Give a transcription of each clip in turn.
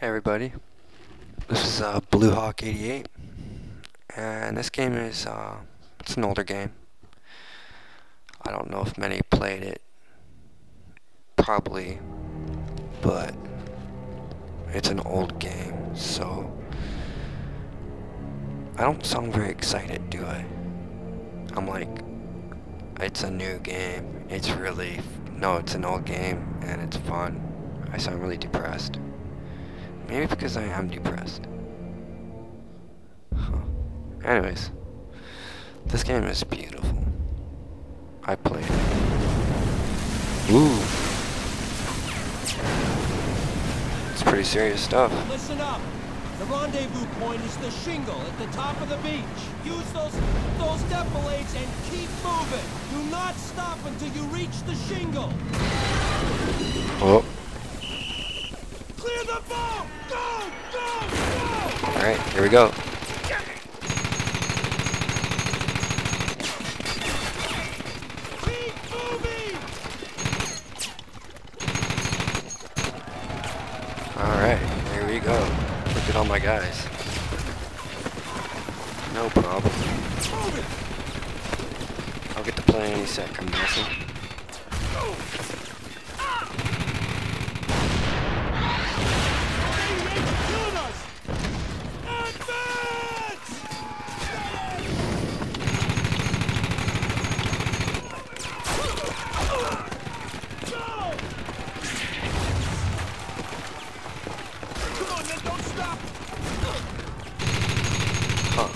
Hey everybody, this is uh, Blue Hawk 88, and this game is uh, it's an older game. I don't know if many played it, probably, but it's an old game, so I don't sound very excited, do I? I'm like, it's a new game. It's really no, it's an old game and it's fun. I sound really depressed. Maybe because I am depressed. Huh. Anyways, this game is beautiful. I played it. Ooh. It's pretty serious stuff. Listen up. The rendezvous point is the shingle at the top of the beach. Use those those defilades and keep moving. Do not stop until you reach the shingle. Oh. Clear the boat! Go! Go! Go! Alright, here we go. Alright, here we go. Look at all my guys. No problem. I'll get to play any sec, I'm guessing. Stay ready to kill us! Advance! Go! Come on, man, don't stop! Huh.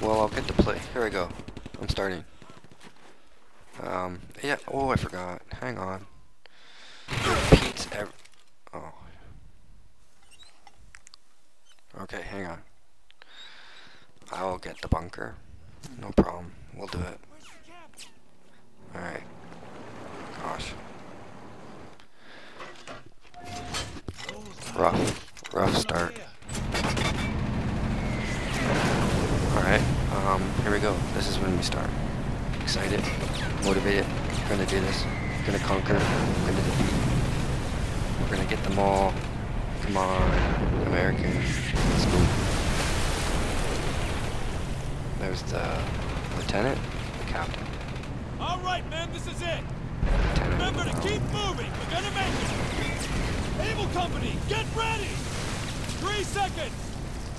Well, I'll get to play. Here we go. I'm starting. Um, yeah, oh, I forgot. Hang on. Oh. Okay, hang on. I will get the bunker. No problem. We'll do it. Alright. Gosh. Rough. Rough start. Alright, um, here we go. This is when we start. Excited, motivated, we're gonna do this. We're gonna conquer, we're gonna defeat. We're gonna get them all. Come on, Americans. Let's move. There's the lieutenant, the captain. All right, man, this is it. Lieutenant. Remember to keep moving. We're gonna make it. Able Company, get ready. Three seconds.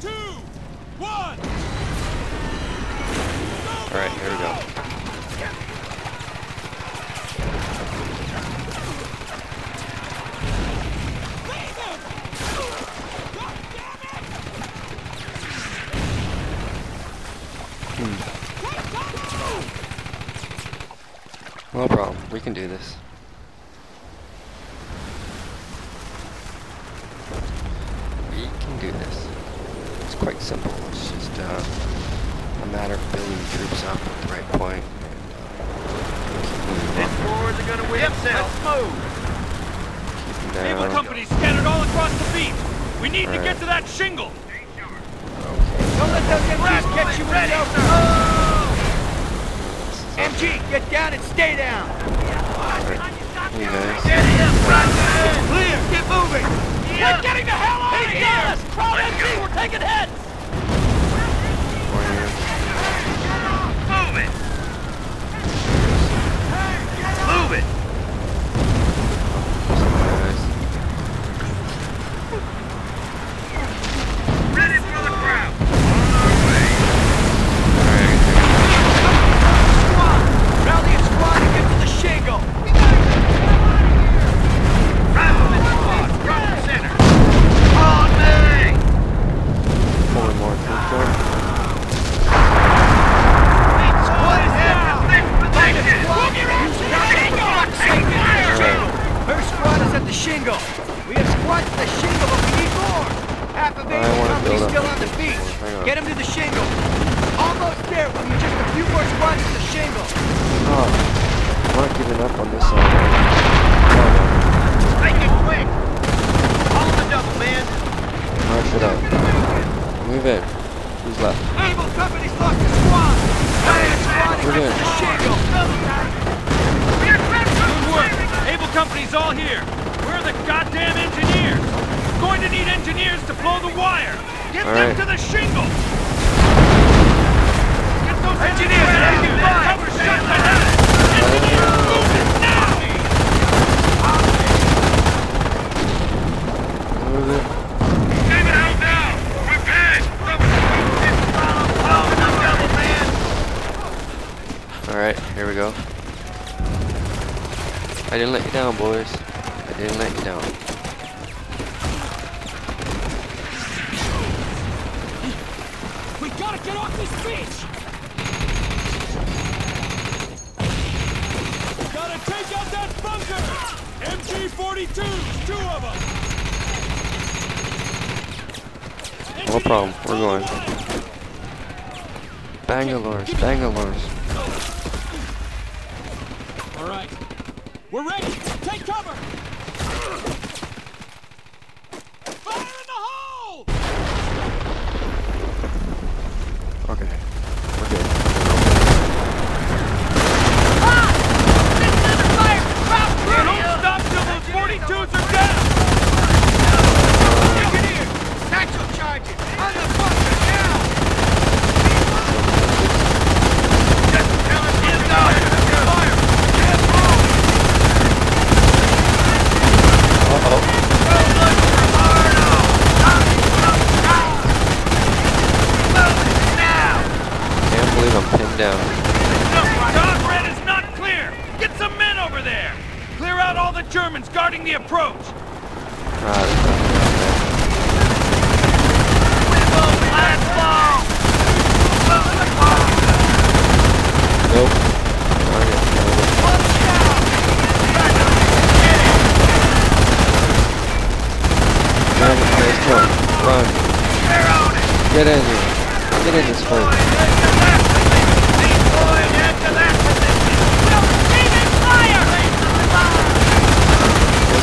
Two, one. Alright, here we go. No problem. We can do this. We can do this. It's quite simple. It's just uh, matter of building troops up at the right point and uh, This forwards are gonna win himself. Let's move. keep them Able down. Company scattered all across the beach. We need to Alright. get to that shingle. Don't let those MGs catch you ready. MG, get down and stay down. You guys. Steady up, right Clear. Get moving. We're getting the hell out of here! Crowd empty! We're taking heads! Move it. Move it. The shingle. Almost there. We need just a few more squads at the shingle. Oh, I'm not giving up on this side. Oh, Make it quick. Hold the double, man. March it up. Move in. Who's left? Able Company's lost a squad. Rally a squad and We're get good. the shingle. Good work! Able Company's all here! Where are the goddamn engineers? Going to need engineers below the wire. Get All them right. to the shingle. Alright, here we go. I didn't let you down, boys. I didn't let you down. We gotta get off this beach! Gotta bunker! MG-42s, two of them! No problem, we're going. Bangalore's, Bangalore's. All right. We're ready! Take cover! Fire in the hole! Okay, we're good. Don't stop till those 42s are down. Engineer, satchel charges on the bunker now. Just tell us where to go. Fire. Uh-oh. Can't believe I'm pinned down. Is not clear. Get some men over there. Clear out all the Germans guarding the approach. Nope. Get in here. Get in this fight.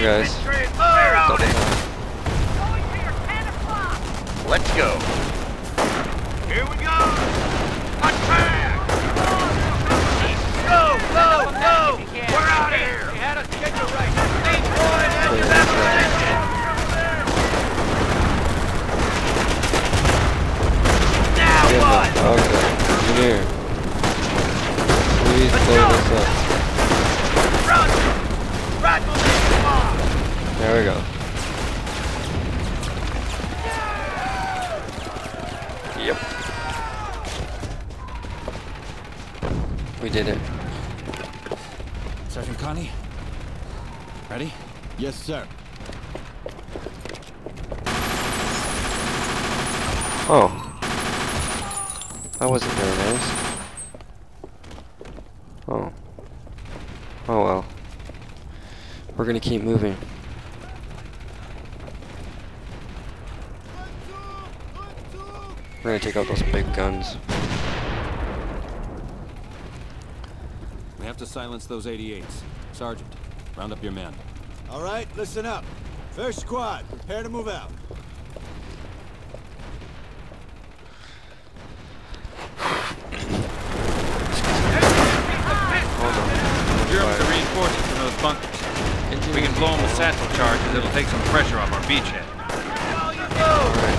On, guys. Double time. Let's go. Here we go. Attack! Go, go, go! We're out here! You had us scheduled right. Decoy head to that position. Now what? Okay. Engineer. Please blow this up. Run! Run, come on! There we go. Yep. We did it. Sergeant Conti? Ready? Yes, sir. Oh. That wasn't very nice. Oh. Oh well. We're gonna keep moving. We're gonna take out those big guns. We have to silence those 88s. Sergeant, round up your men. All right, listen up. First squad, prepare to move out. Hold on. Germans are reinforcing from those bunkers. If we can blow them with satchel charges, it'll take some pressure off our beachhead. Alright.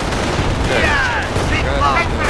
Okay. Got it.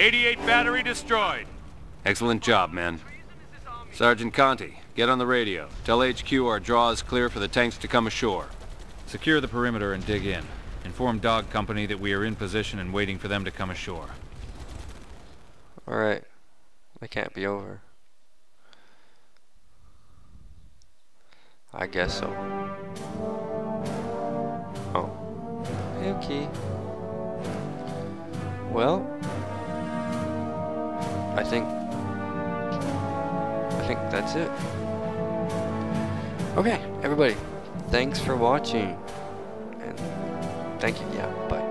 88 battery destroyed. Excellent job, man. Sergeant Conti, get on the radio. Tell HQ our draw is clear for the tanks to come ashore. Secure the perimeter and dig in. Inform Dog Company that we are in position and waiting for them to come ashore. Alright. It can't be over. I guess so. Oh. Okay. Well, I think I think that's it. Okay, everybody. Thanks for watching. And thank you. Yeah, bye.